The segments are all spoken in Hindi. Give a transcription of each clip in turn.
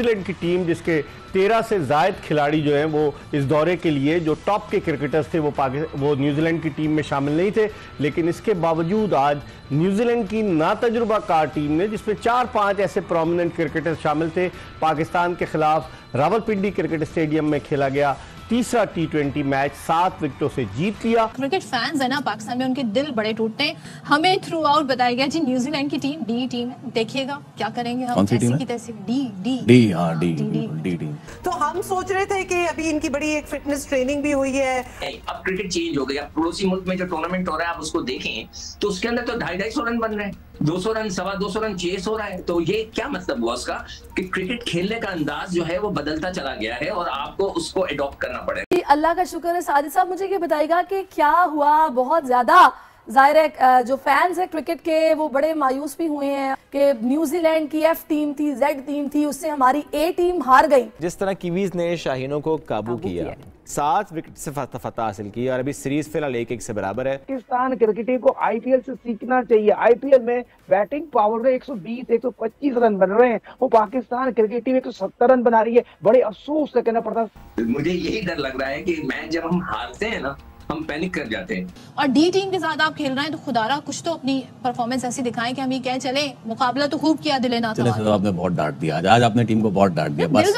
न्यूजीलैंड की टीम जिसके तेरह से जायद खिलाड़ी जो हैं वो इस दौरे के लिए जो टॉप के क्रिकेटर्स थे वो वो न्यूजीलैंड की टीम में शामिल नहीं थे। लेकिन इसके बावजूद आज न्यूजीलैंड की नातजुर्बा कार टीम ने, जिसमें चार पाँच ऐसे प्रोमिनेंट क्रिकेटर्स शामिल थे, पाकिस्तान के खिलाफ रावलपिंडी क्रिकेट स्टेडियम में खेला गया। तीसरा टी ट्वेंटी मैच सात विकेटों से जीत लिया। क्रिकेट फैंस है ना पाकिस्तान में उनके दिल बड़े टूटते हैं। हमें थ्रू आउट बताया गया जी न्यूजीलैंड की टीम डी टीम देखिएगा क्या करेंगे हम? सी टीम की तैसी डी डी डी हाँ डी डी टीम तो हम सोच रहे थे कि अभी इनकी बड़ी एक फिटनेस ट्रेनिंग भी हुई है। अब क्रिकेट चेंज हो गया पड़ोसी मुल्क में जो टूर्नामेंट हो रहा है आप उसको देखें तो उसके अंदर तो ढाई ढाई सौ रन बन रहे हैं। दो सौ रन, सवा दो सौ रन चेस हो रहा है तो ये क्या मतलब हुआ उसका? कि क्रिकेट खेलने का अंदाज जो है वो बदलता चला गया है और आपको उसको एडॉप्ट करना पड़ेगा। अल्लाह का शुक्र है साजिद साहब मुझे ये बताएगा कि क्या हुआ, बहुत ज़्यादा ज़ाहिर है जो फैंस है क्रिकेट के वो बड़े मायूस भी हुए हैं कि न्यूजीलैंड की एफ़ टीम थी जेड टीम थी उससे हमारी ए टीम हार गई। जिस तरह कीवीज ने शाहीनों को काबू, काबू किया, किया। सात विकेट से फतह हासिल की और अभी सीरीज़ फ़िलहाल एक एक से बराबर है। पाकिस्तान क्रिकेट टीम को आईपीएल से सीखना चाहिए। आईपीएल में बैटिंग पावर में 120 125 रन बन रहे हैं। वो पाकिस्तान क्रिकेट टीम 170 रन बना रही है। बड़े अफसोस से कहना पड़ता मुझे यही डर लग रहा है कि मैच जब हम हारते हैं ना हम पैनिक कर जाते हैं। और डी टीम के साथ आप खेल रहे हैं तो खुदारा कुछ तो अपनी परफॉर्मेंस ऐसी दिखाएँ कि हम ये कह चले मुकाबला तो खूब किया दिले ना चले तो आपने बहुत डांट दिया। आज आपने टीम को बहुत डांट दिया बस।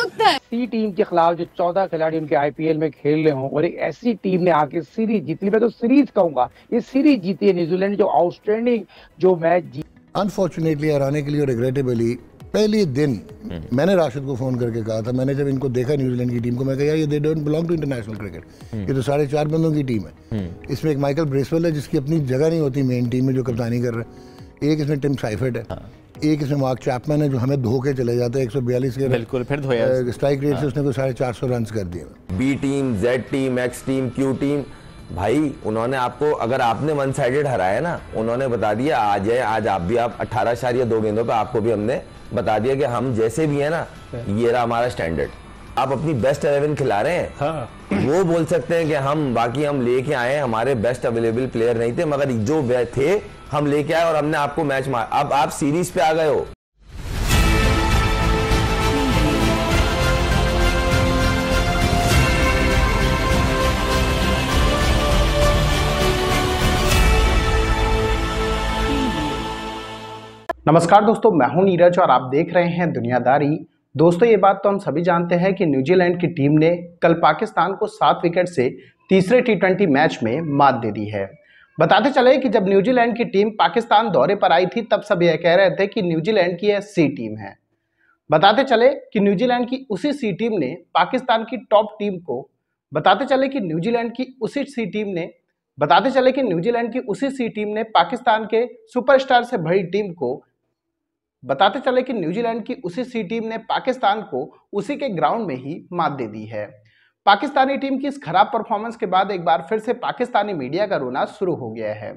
सी टीम के खिलाफ जो चौदह खिलाड़ी उनके आईपीएल में खेल रहे हों और एक ऐसी टीम ने आके सीरीज़ जीत ली मैं तो सीरीज़ कहूँगा ये सीरीज़ जीती है न्यूजीलैंड जो आउटस्टैंडिंग जो मैच जीत अनफॉर्चुनेटली हराने के लिए रिग्रेटेबली पहले दिन हम्म। मैंने राशिद को फ़ोन करके कहा था मैंने जब इनको देखा न्यूजीलैंड की टीम को मैं कहा ये they don't belong to international cricket ये तो साढ़े चार बंदों की टीम है। हम्म। इसमें एक माइकल ब्रेसवेल है जिसकी अपनी जगह नहीं होती मेन टीम में जो कप्तानी कर रहे हैं। एक इसमें टिम साइफेट है। हाँ। एक इसमें मार्क चैपमैन है जो हमें धो के चले जाते हैं एक सौ बयालीस के बिल्कुल फिर धोया स्ट्राइक रेट से उसने कोई साढ़े चार सौ रन कर दिए। B team Z team X team Q team भाई उन्होंने आपको अगर आपने वन साइडेड हराया ना उन्होंने बता दिया आज है आज आप भी आप अट्ठारह चार या दो गेंदों पर आपको भी हमने बता दिया कि हम जैसे भी है ना ये रहा हमारा स्टैंडर्ड आप अपनी बेस्ट अलेवन खिला रहे हैं? हाँ। वो बोल सकते हैं कि हम बाकी हम लेके आए हमारे बेस्ट अवेलेबल प्लेयर नहीं थे मगर जो थे हम लेके आए और हमने आपको मैच मार अब आप सीरीज़ पे आ गए हो। नमस्कार दोस्तों, मैं हूँ नीरज और आप देख रहे हैं दुनियादारी। दोस्तों, ये बात तो हम सभी जानते हैं कि न्यूजीलैंड की टीम ने कल पाकिस्तान को सात विकेट से तीसरे टी मैच में मात दे दी है। बताते चले कि जब न्यूजीलैंड की टीम पाकिस्तान दौरे पर आई थी, तब सब यह कह रहे थे कि न्यूजीलैंड की यह सी टीम है। बताते चले कि न्यूजीलैंड की उसी सी टीम ने पाकिस्तान की टॉप टीम को, बताते चले कि न्यूजीलैंड की उसी सी टीम ने, बताते चले कि न्यूजीलैंड की उसी सी टीम ने पाकिस्तान के सुपरस्टार से भरी टीम को बताते चले कि न्यूजीलैंड की उसी सी टीम ने पाकिस्तान को उसी के ग्राउंड में ही मात दे दी है। पाकिस्तानी टीम की इस खराब परफॉर्मेंस के बाद एक बार फिर से पाकिस्तानी मीडिया का रोना शुरू हो गया है।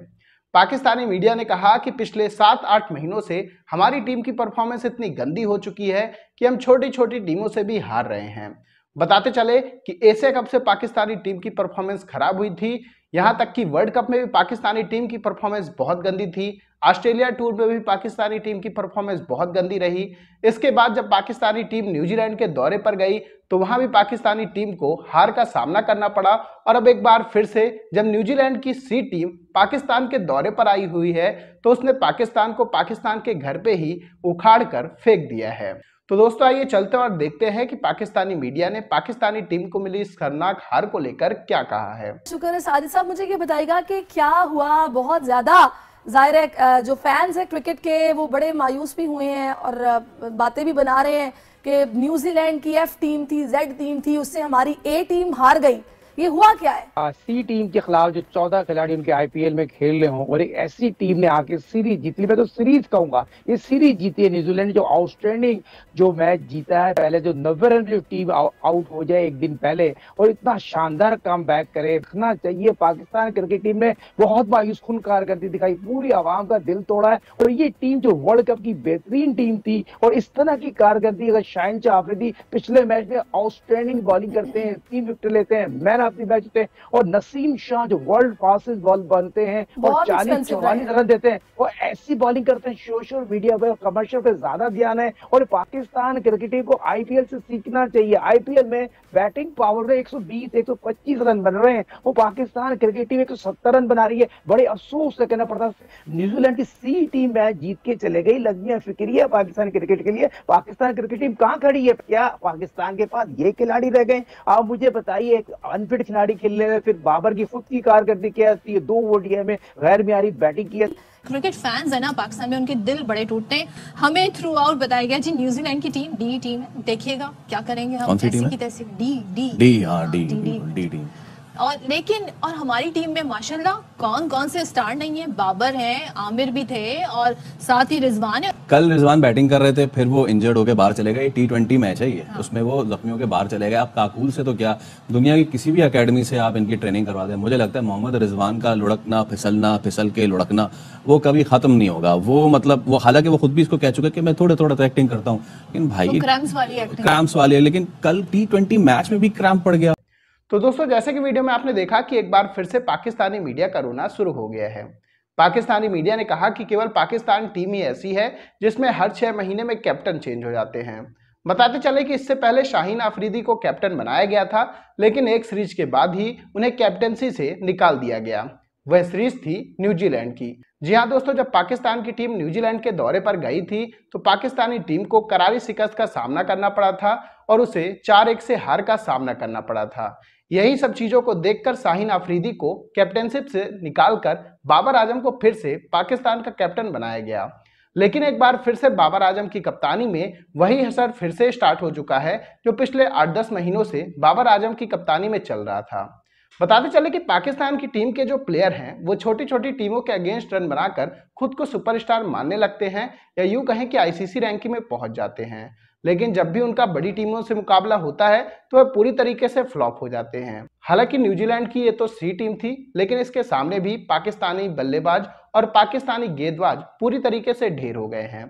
पाकिस्तानी मीडिया ने कहा कि पिछले सात आठ महीनों से हमारी टीम की परफॉर्मेंस इतनी गंदी हो चुकी है कि हम छोटी छोटी टीमों से भी हार रहे हैं। बताते चले कि एशिया कप से पाकिस्तानी टीम की परफॉर्मेंस खराब हुई थी यहाँ तक कि वर्ल्ड कप में भी पाकिस्तानी टीम की परफॉर्मेंस बहुत गंदी थी। ऑस्ट्रेलिया टूर में भी पाकिस्तानी टीम की परफॉर्मेंस बहुत गंदी रही। इसके बाद जब पाकिस्तानी टीम न्यूजीलैंड के दौरे पर गई तो वहाँ भी पाकिस्तानी टीम को हार का सामना करना पड़ा। और अब एक बार फिर से जब न्यूजीलैंड की सी टीम पाकिस्तान के दौरे पर आई हुई है तो उसने पाकिस्तान को पाकिस्तान के घर पे ही उखाड़ कर फेंक दिया है। तो दोस्तों आइए चलते और देखते हैं कि पाकिस्तानी मीडिया ने पाकिस्तानी टीम को मिली इस खतरनाक हार को लेकर क्या कहा है। शुक्र है साजिद साहब मुझे ये बताएगा कि क्या हुआ? बहुत ज़्यादा ज़ाहिर है जो फैंस है क्रिकेट के, वो बड़े मायूस भी हुए हैं और बातें भी बना रहे हैं कि न्यूजीलैंड की एफ़ टीम थी जेड टीम थी, उससे हमारी ए टीम हार गई। ये हुआ क्या है? सी टीम के खिलाफ जो चौदह खिलाड़ी उनके आईपीएल में खेल रहे हों, और एक ऐसी टीम ने आके सीरीज़ जीत ली। मैं तो सीरीज़ कहूँगा, ये सीरीज़ जीती है न्यूजीलैंड जो आउटस्टैंडिंग जो मैच जीता है, पहले जो नब्बे रन जो टीम आउट हो जाए एक दिन पहले, और इतना शानदार काम बैक करे। रखना चाहिए, पाकिस्तान क्रिकेट टीम ने बहुत मायूस खुन कारकर्दी दिखाई, पूरी आवाम का दिल तोड़ा है, और ये टीम जो वर्ल्ड कप की बेहतरीन टीम थी, और इस तरह की कारकर्दी अगर शाइन चाफरीदी पिछले मैच में आउटस्टैंडिंग बॉलिंग करते हैं, तीन विकेट लेते हैं मैन द मैच होते हैं और नसीम शाह जो वर्ल्ड फास्टेस्ट बॉल बनते हैं और चालीस चौवालीस रन देते हैं वो ऐसी बॉलिंग करते हैं सोशल मीडिया पे कमर्शियल पे ज़्यादा ध्यान है और पाकिस्तान क्रिकेट टीम को आईपीएल से सीखना चाहिए। आईपीएल में बैटिंग पावर में 120 125 रन बन रहे हैं। वो पाकिस्तान क्रिकेट टीम 170 रन बना रही है। बड़े अफसोस से कहना पड़ता है न्यूजीलैंड की सी टीम मैच जीत के चले गई। लग्नियाँ फिक्रिया पाकिस्तान क्रिकेट के लिए। पाकिस्तान क्रिकेट टीम कहाँ खड़ी है? क्या पाकिस्तान के पास ये खिलाड़ी रह गए? आप मुझे बताइए एक अनफिट खिलाड़ी खेलने में फिर बाबर की खुद की कारकर्दगी क्या थी ये दो वो ओडीआई में गैर म्यारी बैटिंग की है। क्रिकेट फैंस है ना पाकिस्तान में उनके दिल बड़े टूटते हैं। हमें थ्रू आउट बताया गया जी न्यूजीलैंड की टीम डी टीम है देखिएगा क्या करेंगे हम कौन जैसी की तैसी डी डी। डी हाँ D D, D. D. Team. और लेकिन और हमारी टीम में माशाल्लाह कौन कौन से स्टार नहीं है? बाबर हैं आमिर भी थे और साथ ही रिजवान है। कल रिजवान बैटिंग कर रहे थे फिर वो इंजर्ड होके बाहर चले गए। टी ट्वेंटी मैच है ये। हाँ। उसमें वो जख्मियों के बाहर चले गए। आप काकूल से तो क्या दुनिया की किसी भी अकेडमी से आप इनकी ट्रेनिंग करवा दें? मुझे लगता है मोहम्मद रिजवान का लुढ़कना फिसलना फिसल के लुढ़कना वो कभी खत्म नहीं होगा। वो मतलब वो हालाँकि वो खुद भी इसको कह चुके कि मैं थोड़े थोड़ा तो एक्टिंग करता हूँ। लेकिन भाई क्रैम्स वाली है। लेकिन कल टी मैच में भी क्रैम्प पड़ गया। तो दोस्तों, जैसे कि वीडियो में आपने देखा कि एक बार फिर से पाकिस्तानी मीडिया का रोना शुरू हो गया है। पाकिस्तानी मीडिया ने कहा कि केवल पाकिस्तान टीम ही ऐसी है जिसमें हर छह महीने में कैप्टन चेंज हो जाते हैं। बताते चले कि इससे पहले शाहीन आफरीदी को कैप्टन बनाया गया था, लेकिन एक सीरीज़ के बाद ही उन्हें कैप्टनसी से निकाल दिया गया। वह सीरीज़ थी न्यूजीलैंड की। जी हाँ दोस्तों, जब पाकिस्तान की टीम न्यूजीलैंड के दौरे पर गई थी तो पाकिस्तानी टीम को करारी शिकस्त का सामना करना पड़ा था और उसे चार एक से हार का सामना करना पड़ा था। यही सब चीज़ों को देखकर शाहीन आफरीदी को कैप्टनशिप से निकालकर बाबर आज़म को फिर से पाकिस्तान का कैप्टन बनाया गया। लेकिन एक बार फिर से बाबर आज़म की कप्तानी में वही असर फिर से स्टार्ट हो चुका है, जो पिछले आठ दस महीनों से बाबर आज़म की कप्तानी में चल रहा था। बताते चले कि पाकिस्तान की टीम के जो प्लेयर हैं, वो छोटी छोटी टीमों के अगेंस्ट रन बनाकर खुद को सुपरस्टार मानने लगते हैं या यूँ कहें कि आईसीसी रैंकिंग में पहुँच जाते हैं। लेकिन जब भी उनका बड़ी टीमों से मुकाबला होता है तो वह पूरी तरीके से फ्लॉप हो जाते हैं। हालाँकि न्यूजीलैंड की ये तो सी टीम थी, लेकिन इसके सामने भी पाकिस्तानी बल्लेबाज और पाकिस्तानी गेंदबाज पूरी तरीके से ढेर हो गए हैं।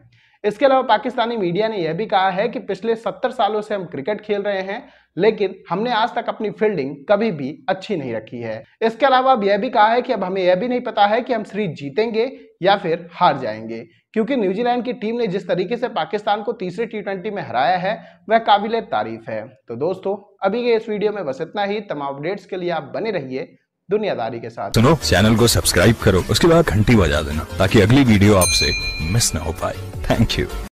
इसके अलावा पाकिस्तानी मीडिया ने यह भी कहा है कि पिछले सत्तर सालों से हम क्रिकेट खेल रहे हैं, लेकिन हमने आज तक अपनी फील्डिंग कभी भी अच्छी नहीं रखी है। इसके अलावा अब यह भी कहा है कि अब हमें यह भी नहीं पता है कि हम सीरीज़ जीतेंगे या फिर हार जाएँगे, क्योंकि न्यूजीलैंड की टीम ने जिस तरीके से पाकिस्तान को तीसरे टी में हराया है, वह काबिल तारीफ़ है। तो दोस्तों, अभी के इस वीडियो में बस इतना ही। तमाम अपडेट्स के लिए आप बने रहिए दुनियादारी के साथ। सुनो, चैनल को सब्सक्राइब करो, उसके बाद घंटी बजा देना, ताकि अगली वीडियो आपसे मिस ना हो पाए। Thank you